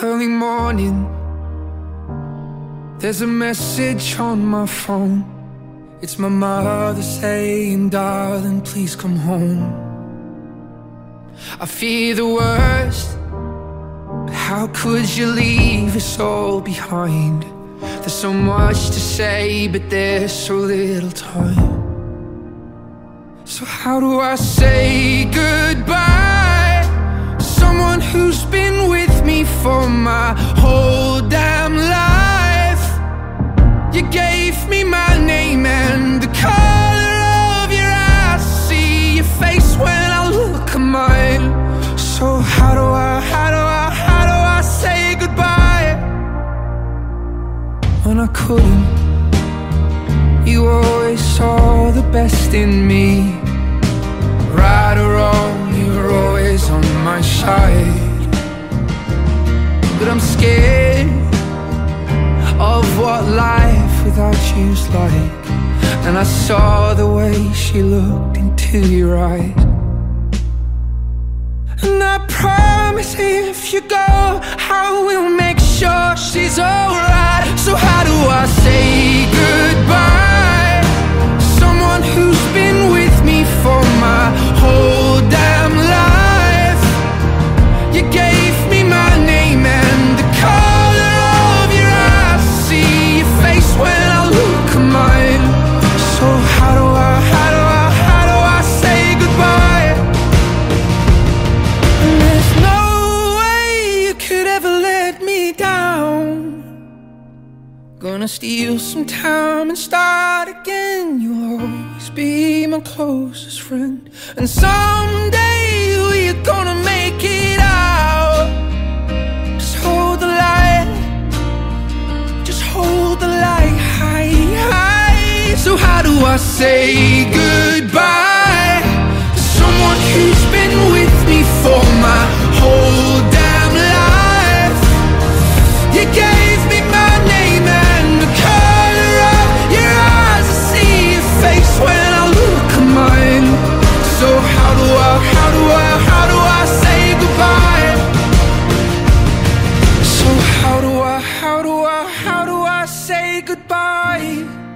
Early morning, there's a message on my phone. It's my mother saying, Darling, please come home. I fear the worst, but how could you leave us all behind? There's so much to say, but there's so little time. So, how do I say goodbye? Someone who's my whole damn life. You gave me my name and the color of your eyes. See your face when I look at mine. So, how do I, how do I, how do I say goodbye? When I couldn't, you always saw the best in me. Right or wrong, you were always on my side. But I'm scared of what life without you's like. And I saw the way she looked into your eyes. And I promise if you go, I Gonna steal some time and start again. You'll always be my closest friend. And someday we're gonna make it out. Just hold the light. Just hold the light high, high. So, how do I say goodbye? how do I say goodbye?